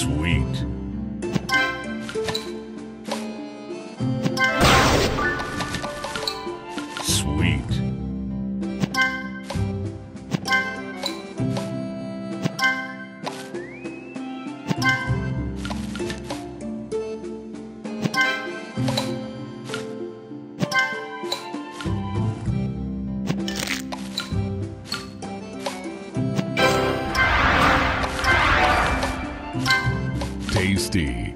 Sweet. Tasty.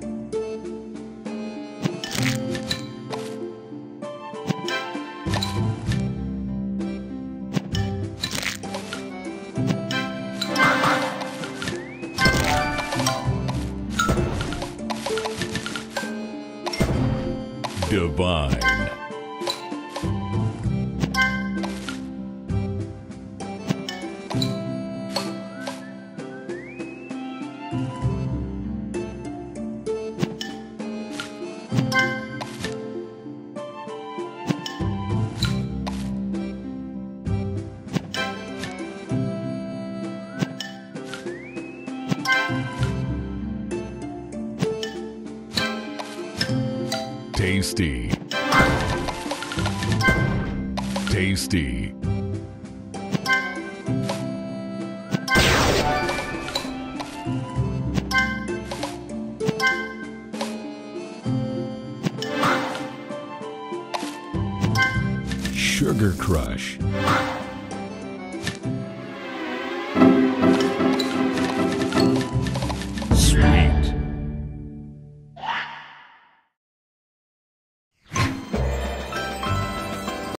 Divine. Tasty. Tasty. Sugar Crush.